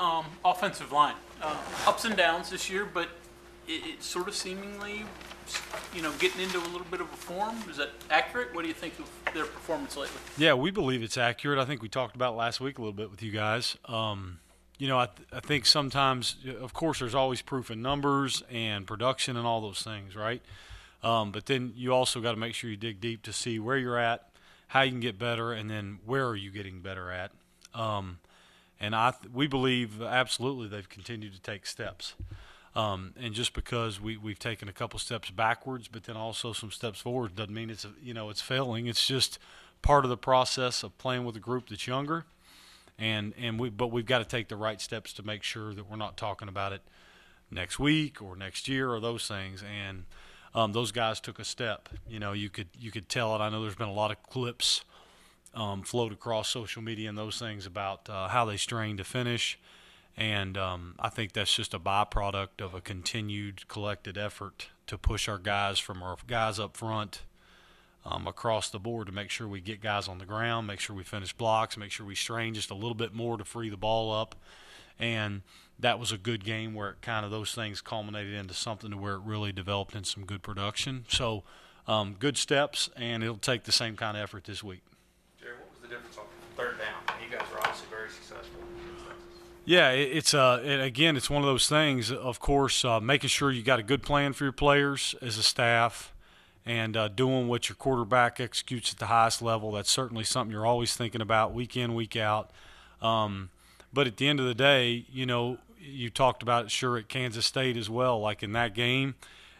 Um, offensive line, uh, ups and downs this year, but it, it's sort of seemingly, you know, getting into a little bit of a form. Is that accurate? What do you think of their performance lately? Yeah, we believe it's accurate. I think we talked about last week a little bit with you guys. Um, you know, I, th- I think sometimes, of course, there's always proof in numbers and production and all those things, right? Um, but then you also got to make sure you dig deep to see where you're at, how you can get better, and then where are you getting better at. Um, and I, we believe absolutely they've continued to take steps. Um, and just because we, we've taken a couple steps backwards, but then also some steps forward, doesn't mean it's you know it's failing. It's just part of the process of playing with a group that's younger, and and we but we've got to take the right steps to make sure that we're not talking about it next week or next year or those things. And um, those guys took a step. You know, you could you could tell it. I know there's been a lot of clips um, float across social media and those things about uh, how they strain to finish. And um, I think that's just a byproduct of a continued collected effort to push our guys from our guys up front um, across the board to make sure we get guys on the ground, make sure we finish blocks, make sure we strain just a little bit more to free the ball up. And that was a good game where it kind of those things culminated into something to where it really developed in some good production. So, um, good steps, and it'll take the same kind of effort this week. Jerry, what was the difference on third down? You guys were obviously very successful. Yeah, it, it's uh, again, it's one of those things. Of course, uh, making sure you got a good plan for your players as a staff, and uh, doing what your quarterback executes at the highest level. That's certainly something you're always thinking about week in, week out. Um, but at the end of the day, you know, you talked about it sure at Kansas State as well. Like in that game,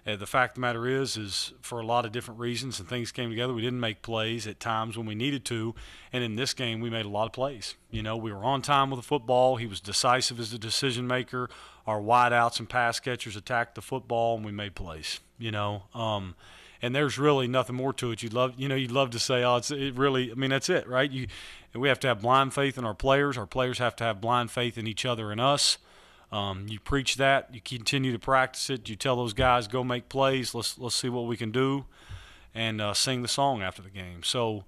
uh, the fact of the matter is, is for a lot of different reasons and things came together. We didn't make plays at times when we needed to, and in this game we made a lot of plays. You know, we were on time with the football. He was decisive as a decision maker. Our wideouts and pass catchers attacked the football, and we made plays. You know, um, and there's really nothing more to it. You'd love, you know, you'd love to say, oh, it's it really. I mean, that's it, right? You, we have to have blind faith in our players. Our players have to have blind faith in each other and us. Um, you preach that. You continue to practice it. You tell those guys, go make plays. Let's let's see what we can do, and uh, sing the song after the game. So,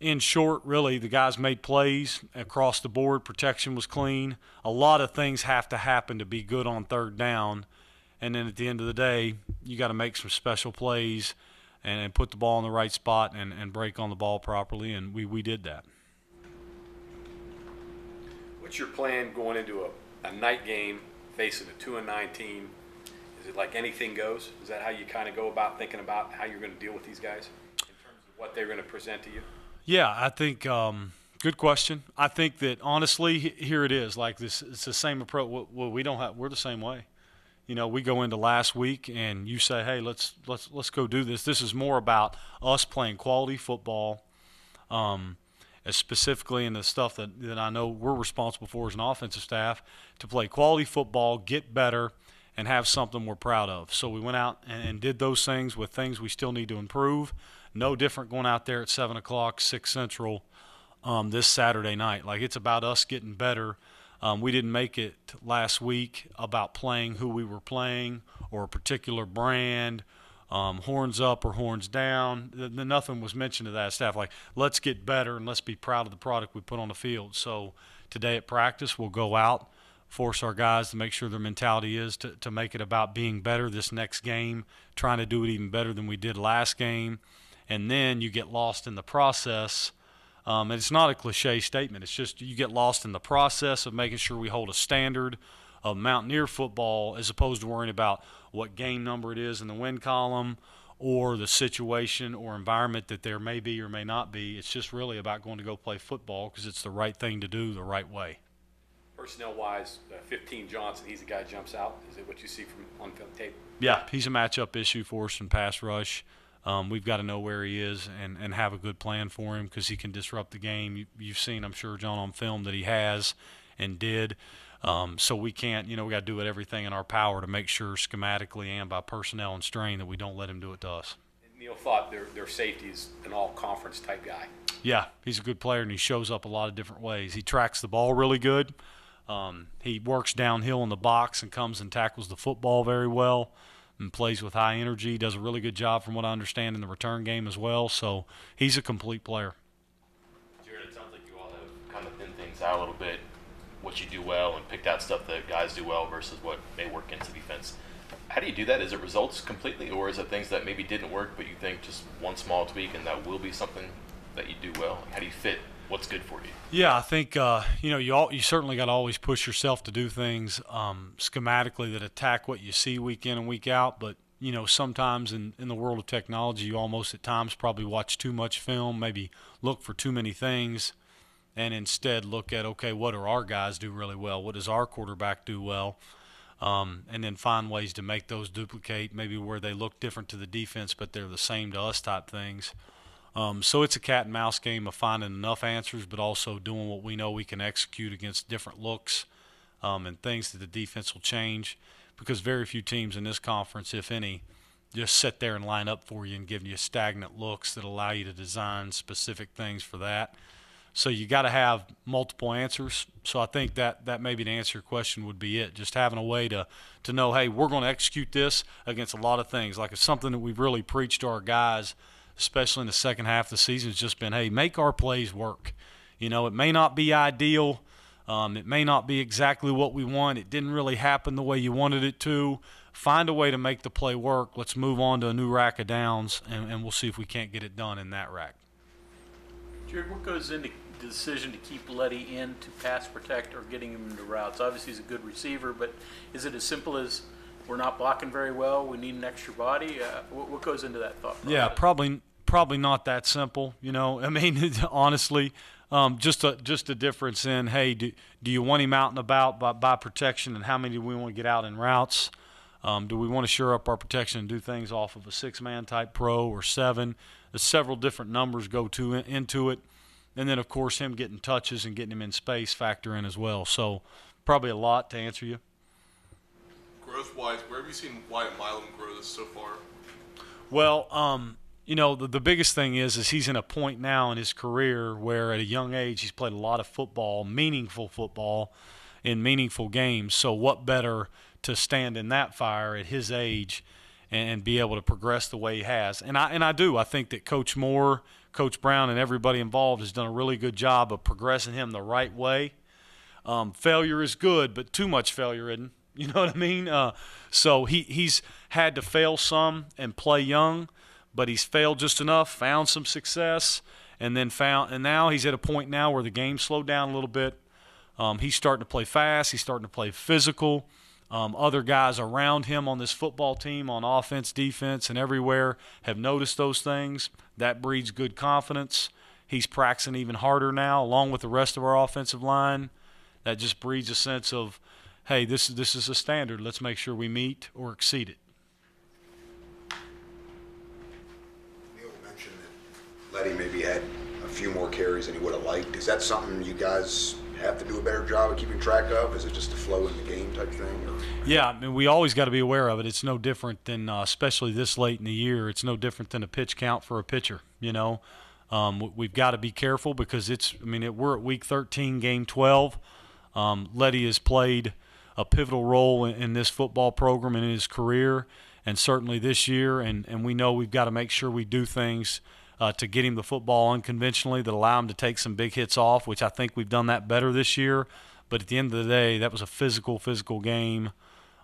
in short, really, the guys made plays across the board. Protection was clean. A lot of things have to happen to be good on third down, and then at the end of the day, you got to make some special plays and, and, put the ball in the right spot and, and break on the ball properly, and we, we did that. What's your plan going into a, a night game facing a two and nine team? Is it like anything goes? Is that how you kind of go about thinking about how you're going to deal with these guys in terms of what they're going to present to you? Yeah, I think um, good question. I think that honestly, here it is. Like this, it's the same approach. Well, we don't have. We're the same way. You know, we go into last week, and you say, "Hey, let's let's let's go do this." This is more about us playing quality football. Um, specifically in the stuff that, that I know we're responsible for as an offensive staff, to play quality football, get better, and have something we're proud of. So we went out and, and did those things with things we still need to improve. No different going out there at 7 o'clock, 6 Central um, this Saturday night. Like it's about us getting better. Um, we didn't make it last week about playing who we were playing or a particular brand um, horns up or horns down. nothing was mentioned to that staff. Like, let's get better and let's be proud of the product we put on the field. So today at practice, we'll go out, force our guys to make sure their mentality is to, to make it about being better this next game, trying to do it even better than we did last game. And then you get lost in the process. Um, and it's not a cliche statement. It's just you get lost in the process of making sure we hold a standard of Mountaineer football as opposed to worrying about what game number it is in the win column or the situation or environment that there may be or may not be. It's just really about going to go play football because it's the right thing to do the right way. Personnel wise, uh, 15 Johnson, he's the guy jumps out. Is it what you see from on film tape? Yeah, he's a matchup issue for us in pass rush. Um, we've got to know where he is and, and have a good plan for him because he can disrupt the game. You, you've seen, I'm sure, John, on film that he has and did. Um, so we can't, you know, we got to do it everything in our power to make sure schematically and by personnel and strain that we don't let him do it to us. Neil thought their their safety is an all conference type guy. Yeah, he's a good player and he shows up a lot of different ways. He tracks the ball really good. Um, he works downhill in the box and comes and tackles the football very well and plays with high energy. Does a really good job, from what I understand, in the return game as well. So he's a complete player. Gerad, it sounds like you all have kind of thinned things out a little bit. You do well and picked out stuff that guys do well versus what may work into defense. How do you do that? Is it results completely, or is it things that maybe didn't work, but you think just one small tweak and that will be something that you do well? How do you fit what's good for you? Yeah, I think uh, you know you all, you certainly got to always push yourself to do things um, schematically that attack what you see week in and week out. But you know sometimes in in the world of technology, you almost at times probably watch too much film, maybe look for too many things, and instead look at okay, what do our guys do really well? What does our quarterback do well? Um, and then find ways to make those duplicate, maybe where they look different to the defense, but they're the same to us type things. Um, so it's a cat and mouse game of finding enough answers, but also doing what we know we can execute against different looks um, and things that the defense will change. Because very few teams in this conference, if any, just sit there and line up for you and give you stagnant looks that allow you to design specific things for that. So you got to have multiple answers. So I think that that maybe to answer your question would be it. Just having a way to to know, hey, we're going to execute this against a lot of things. Like it's something that we've really preached to our guys, especially in the second half of the season. Has just been, hey, make our plays work. You know, it may not be ideal. Um, it may not be exactly what we want. It didn't really happen the way you wanted it to. Find a way to make the play work. Let's move on to a new rack of downs, and, and we'll see if we can't get it done in that rack. Gerad, what goes into decision to keep Leddie in to pass protect or getting him into routes? Obviously, he's a good receiver, but is it as simple as we're not blocking very well, we need an extra body? Uh, what, what goes into that thought process? Yeah, probably probably not that simple. You know, I mean, honestly, um, just a just a difference in hey, do, do you want him out and about by, by protection, and how many do we want to get out in routes? Um, do we want to shore up our protection and do things off of a six-man type pro or seven? There's several different numbers go to into it, and then of course him getting touches and getting him in space factor in as well. So probably a lot to answer you. Growth wise, where have you seen Wyatt Milum grow this so far? Well, um, you know, the, the biggest thing is is he's in a point now in his career where at a young age he's played a lot of football, meaningful football in meaningful games. So what better to stand in that fire at his age and, be able to progress the way he has? And I and I do. I think that Coach Moore, Coach Brown, and everybody involved has done a really good job of progressing him the right way. Um, failure is good, but too much failure isn't. You know what I mean? Uh, so he, he's had to fail some and play young, but he's failed just enough, found some success, and then found, and now he's at a point now where the game slowed down a little bit. Um, he's starting to play fast. He's starting to play physical. Um, other guys around him on this football team, on offense, defense, and everywhere, have noticed those things. That breeds good confidence. He's practicing even harder now, along with the rest of our offensive line. That just breeds a sense of hey, this this is a standard. Let's make sure we meet or exceed it. Neil mentioned that Leddie maybe had a few more carries than he would have liked. Is that something you guys have to do a better job of keeping track of? Is it just a flow in the game type thing? Or? Yeah, I mean, we always got to be aware of it. It's no different than, uh, especially this late in the year, it's no different than a pitch count for a pitcher. You know, um, we've got to be careful because it's. I mean, it, we're at week 13, game 12. Um, Leddie has played a pivotal role in, in this football program and in his career, and certainly this year. And, and we know we've got to make sure we do things uh, to get him the football unconventionally that allow him to take some big hits off, which I think we've done that better this year. But at the end of the day, that was a physical, physical game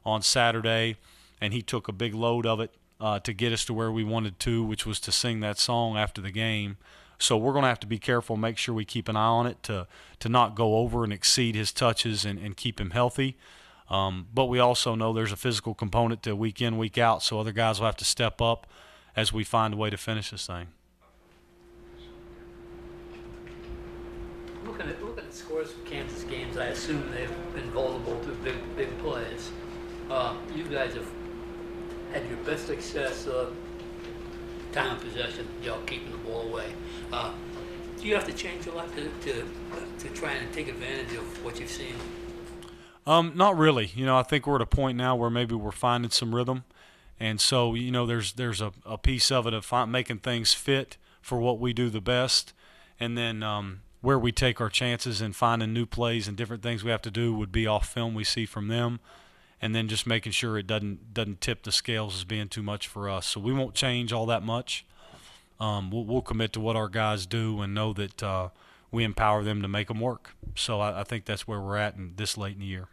on Saturday, and he took a big load of it uh, to get us to where we wanted to, which was to sing that song after the game. So we're going to have to be careful, make sure we keep an eye on it to to not go over and exceed his touches and, and keep him healthy. Um, but we also know there's a physical component to week in, week out, so other guys will have to step up as we find a way to finish this thing. Looking at, looking at scores from Kansas games, I assume they've been vulnerable to big, big plays. Uh, you guys have had your best success, uh, time of possession, y'all keeping the ball away. Uh, do you have to change a lot to, to, to try and take advantage of what you've seen? Um, not really. You know, I think we're at a point now where maybe we're finding some rhythm, and so you know, there's there's a, a piece of it of making things fit for what we do the best, and then um, where we take our chances and finding new plays and different things we have to do would be off film we see from them, and then just making sure it doesn't doesn't tip the scales as being too much for us. So we won't change all that much. Um, we'll, we'll commit to what our guys do and know that uh, we empower them to make them work. So I, I think that's where we're at in this late in the year.